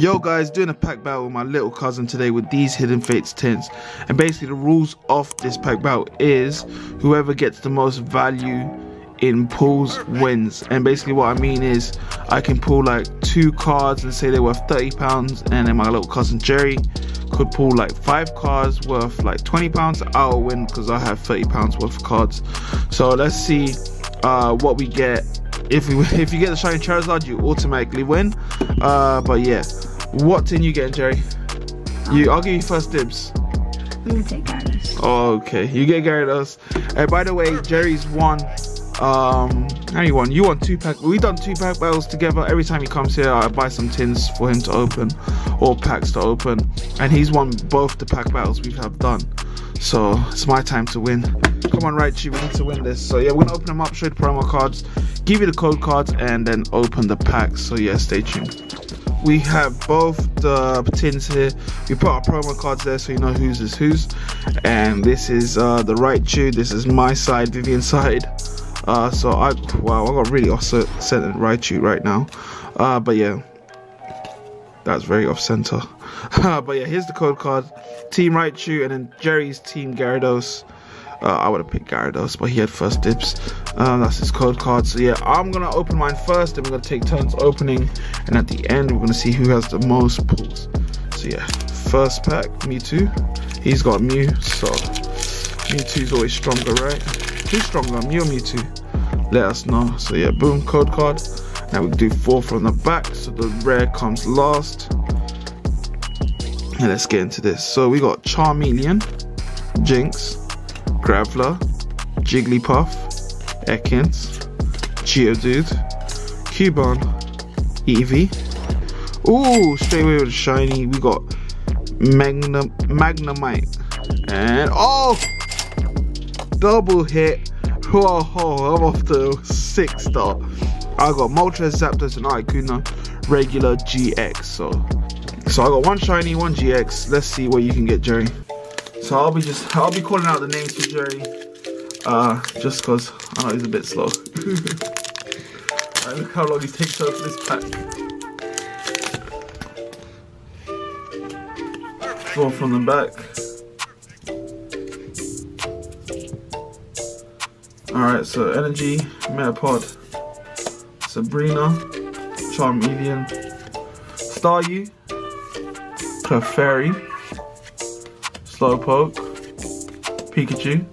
Yo guys, doing a pack battle with my little cousin today with these Hidden Fates tints. And basically the rules of this pack battle is whoever gets the most value in pulls wins. And basically what I mean is I can pull like two cards and say they're worth 30 pounds and then my little cousin Jerry could pull like five cards worth like 20 pounds. I'll win because I have 30 pounds worth of cards. So let's see uh, what we get if we if you get the shiny Charizard, you automatically win. Uh, but yeah, what tin you getting, Jerry? You, I'll give you first dibs. I'm gonna take Gyarados. Oh, okay, you get Gyarados. And by the way, Jerry's won. Um, how you won? You won two pack. We done two pack battles together. Every time he comes here, I buy some tins for him to open, or packs to open, and he's won both the pack battles we have done. So it's my time to win. Come on, Raichu, we need to win this. So yeah, we're gonna open them up, show the promo cards, give you the code cards, and then open the packs. So yeah, stay tuned. We have both the tins here. We put our promo cards there so you know whose is whose. And this is uh, the Raichu. This is my side, Vivian side. Uh, so I wow, I got really off center Raichu right now. Uh, but yeah, that's very off center. but yeah, here's the code card. Team Raichu and then Jerry's Team Gyarados. Uh, I would have picked Gyarados, but he had first dibs. Uh, that's his code card. So yeah, I'm gonna open mine first, and we're gonna take turns opening, and at the end we're gonna see who has the most pulls. So yeah, first pack, Mewtwo. He's got Mew, so Mewtwo's always stronger, right? Who's stronger, Mew or Mewtwo? Let us know. So yeah, boom, code card. Now we do four from the back, so the rare comes last. And let's get into this. So we got Charmeleon, Jynx, Graveler, Jigglypuff, Ekans, Geodude, Cubone, Eevee. Ooh, straight away with a shiny. We got Magnum Magnemite. And oh double hit. Whoa, whoa, I'm off to six star. I got Moltres, Zapdos, and Articuno regular GX. So so I got one shiny, one GX. Let's see what you can get, Jerry. So I'll be just I'll be calling out the names for Jerry. Uh just cause I know he's a bit slow. right, look how long he's taking to open this pack. Four from the back. Alright, so Energy, Metapod, Sabrina, Charmeleon, Staryu, Clefairy, Slowpoke, Pikachu,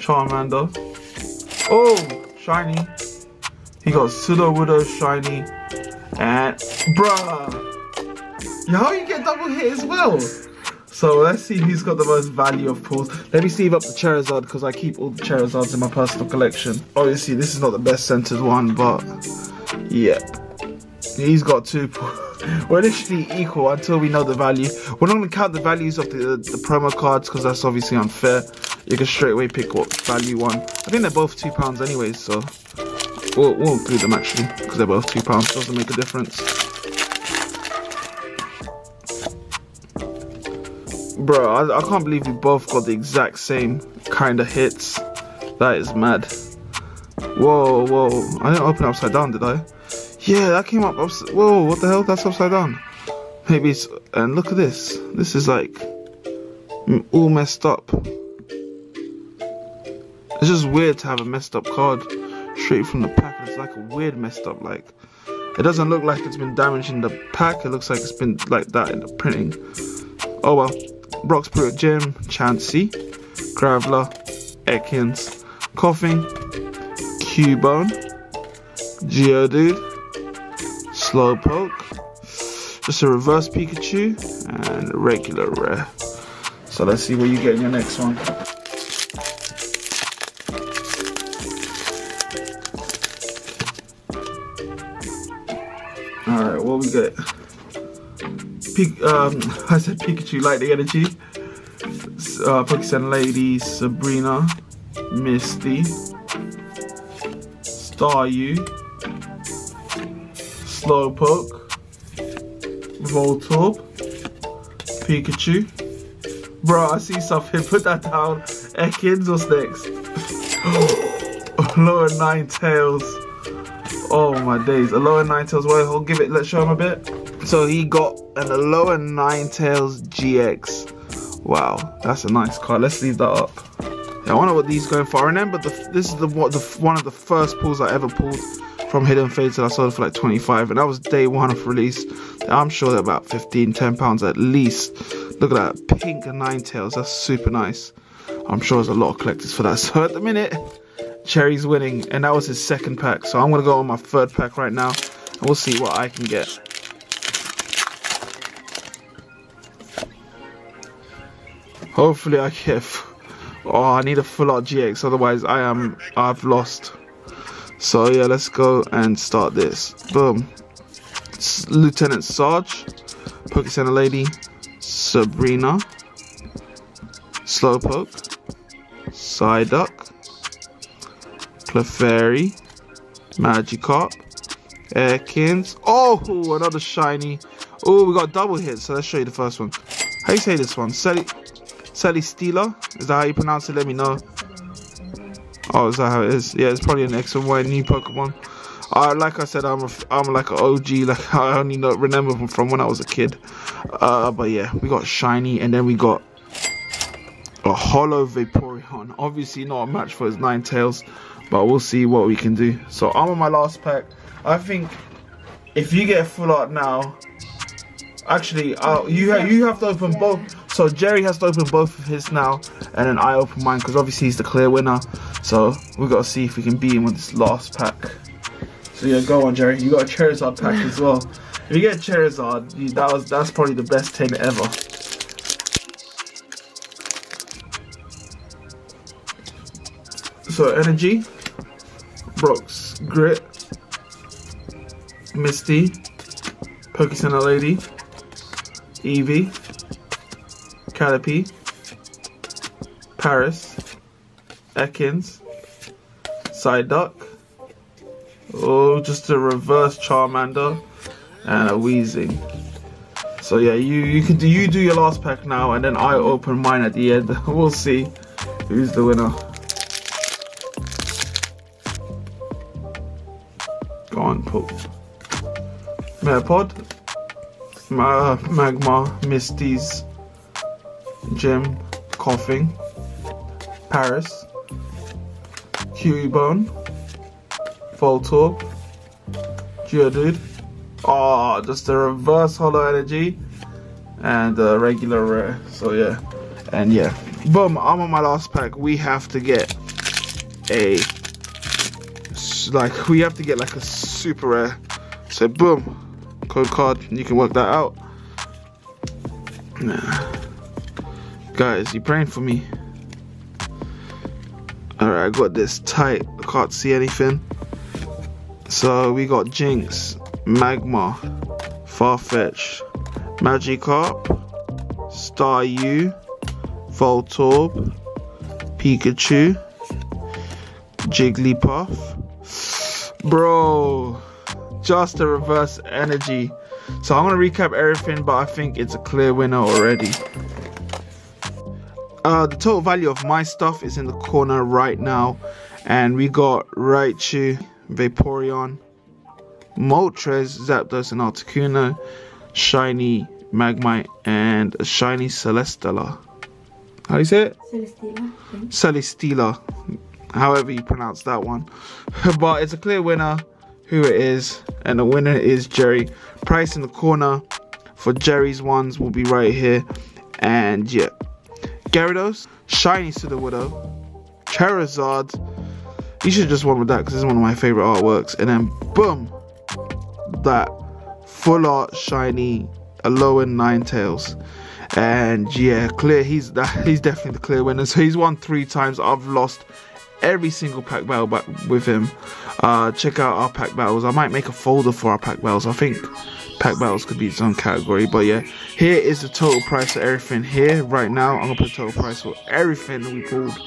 Charmander. Oh, shiny. He got Sudowoodo shiny. And, bruh. How you get double hit as well? So let's see who's got the most value of pulls. Let me save up the Charizard because I keep all the Charizards in my personal collection. Obviously, this is not the best centered one, but yeah. He's got two. We're literally equal until we know the value. We're not going to count the values of the, the promo cards because that's obviously unfair. You can straight away pick what value one. I think they're both two pounds anyways, so we'll, we'll include them actually because they're both two pounds. Doesn't make a difference. Bro, I, I can't believe we both got the exact same kind of hits. That is mad. Whoa, whoa. I didn't open upside down, did I? Yeah, that came up. Whoa, what the hell? That's upside down. Maybe it's. And look at this. This is like all messed up. It's just weird to have a messed up card straight from the pack. It's like a weird messed up. Like it doesn't look like it's been damaged in the pack. It looks like it's been like that in the printing. Oh well. Brock's Gym, Chansey, Graveler, Ekans, Koffing, Cubone, Geodude, Slowpoke, just a reverse Pikachu, and a regular rare. So let's see what you get in your next one. Alright, what we got? Pik um, I said Pikachu, Lightning Energy, uh, Pokemon Lady, Sabrina, Misty, Staryu, Slowpoke, Voltorb, Pikachu. Bro, I see something. Put that down. Ekans, what's next? Alola Ninetales. Oh my days. Alola Ninetales. Well, I'll give it. Let's show him a bit. So he got an Alola Ninetales GX. Wow, that's a nice card. Let's leave that up. Yeah, I wonder what these going for. I remember the, this is the, what, the one of the first pulls I ever pulled from Hidden Fates that I sold for like 25 and that was day one of release. I'm sure they're about 15, 10 pounds at least. Look at that pink Ninetales, That's super nice. I'm sure there's a lot of collectors for that. So at the minute, Jerry's winning, and that was his second pack. So I'm gonna go on my third pack right now, and we'll see what I can get. Hopefully I get. Oh, I need a full art GX, otherwise I am. I've lost. So yeah, let's go and start this. Boom. Lieutenant Surge, Poke Center Lady, Sabrina, Slowpoke, Psyduck, Clefairy, Magikarp, Ekans. Oh, another shiny. Oh, we got double hit, so let's show you the first one. How you say this one? Sally, Sally Steeler? Is that how you pronounce it? Let me know. Oh, is that how it is? Yeah, it's probably an X and Y new Pokemon. Uh, like I said, I'm a, I'm like an OG. Like I only know remember from when I was a kid. Uh, but yeah, we got shiny, and then we got a holo Vaporeon. Obviously not a match for his Ninetales, but we'll see what we can do. So I'm on my last pack. I think if you get full art now, actually, uh, you ha you have to open both. So Jerry has to open both of his now, and then I open mine because obviously he's the clear winner. So we got to see if we can beat him with this last pack. So yeah, go on, Jerry. You got a Charizard pack as well. If you get Charizard, you, that was that's probably the best 10 ever. So energy, Brock's Grit, Misty, Pokecenter Lady, Eevee, Caterpie, Paras, Ekans, Psyduck, oh just a reverse Charmander, and a Weezing. So yeah, you you can do you do your last pack now, and then I open mine at the end. we'll see who's the winner. Go on, Pope. Metapod, Ma Magmar, Misty's, Gem, Koffing, Paras, Cubone, Voltorb, Geodude. Oh, ah, just a reverse holo energy and a regular rare. So yeah, and yeah, boom. I'm on my last pack. We have to get a like we have to get like a super rare. So boom, code card. You can work that out. Guys, you praying for me? Alright, I got this tight. Can't see anything. So we got Jynx, Magmar, Farfetch, Magikarp, Staryu, Voltorb, Pikachu, Jigglypuff. Bro, just a reverse energy. So I'm gonna recap everything, but I think it's a clear winner already. Uh, the total value of my stuff is in the corner right now, and we got Raichu, Vaporeon, Moltres, Zapdos, and Articuno, Shiny Magnemite, and a Shiny Celesteela. How do you say it? Celesteela. Celesteela, however you pronounce that one. but it's a clear winner who it is, and the winner is Jerry. Price in the corner for Jerry's ones will be right here. And yeah, Gyarados, Shiny Sudowoodo, Charizard. You should just won with that because this is one of my favorite artworks. And then boom, that full art shiny Alolan Ninetales. And yeah, clear. He's that. He's definitely the clear winner. So he's won three times. I've lost every single pack battle back with him. Uh, check out our pack battles. I might make a folder for our pack battles. I think pack battles could be its own category. But yeah, here is the total price of everything here right now. I'm gonna put total price for everything that we pulled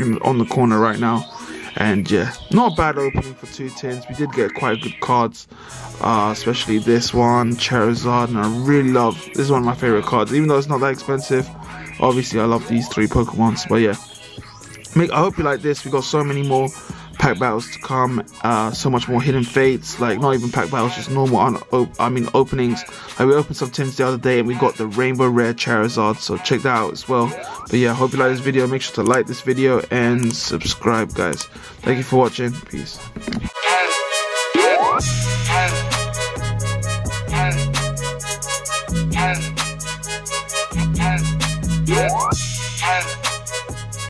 in, on the corner right now. And yeah, not a bad opening for two tins. We did get quite good cards, uh, especially this one, Charizard, and I really love. This is one of my favorite cards, even though it's not that expensive. Obviously, I love these three Pokemons, but yeah. Make, I hope you like this. We got so many more pack battles to come. Uh, so much more hidden fates, like not even pack battles, just normal. Un- I mean openings. Like we opened some tins the other day and we got the rainbow rare Charizard. So check that out as well. But yeah, hope you like this video. Make sure to like this video and subscribe, guys. Thank you for watching. Peace.